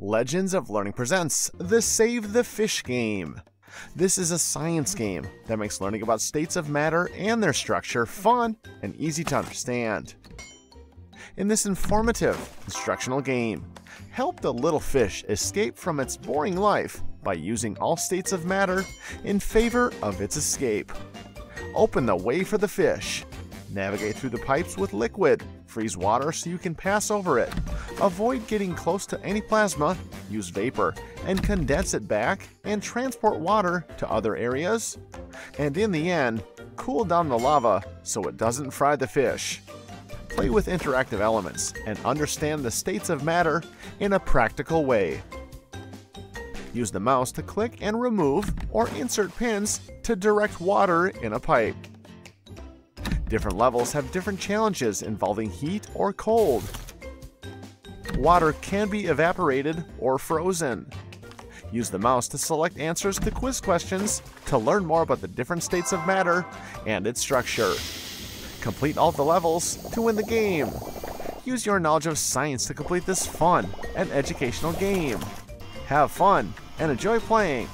Legends of Learning presents the Save the Fish game. This is a science game that makes learning about states of matter and their structure fun and easy to understand. In this informative, instructional game, help the little fish escape from its boring life by using all states of matter in favor of its escape. Open the way for the fish. Navigate through the pipes with liquid. Freeze water so you can pass over it. Avoid getting close to any plasma. Use vapor and condense it back and transport water to other areas. And in the end, cool down the lava so it doesn't fry the fish. Play with interactive elements and understand the states of matter in a practical way. Use the mouse to click and remove or insert pins to direct water in a pipe. Different levels have different challenges involving heat or cold. Water can be evaporated or frozen. Use the mouse to select answers to quiz questions to learn more about the different states of matter and its structure. Complete all the levels to win the game. Use your knowledge of science to complete this fun and educational game. Have fun and enjoy playing.